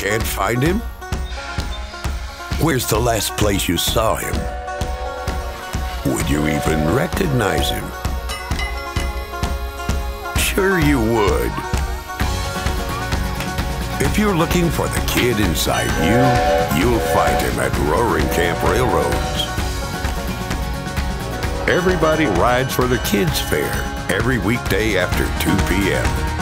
can't find him? Where's the last place you saw him? Would you even recognize him? Sure you would. If you're looking for the kid inside you, you'll find him at Roaring Camp Railroads. Everybody rides for the Kids Fare every weekday after 2 p.m.